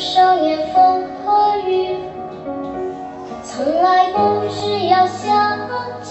少年风和雨，从来不需要想起。